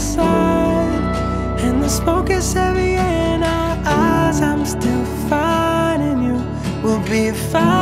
side And the smoke is heavy in our eyes. I'm still finding you. We'll be fine.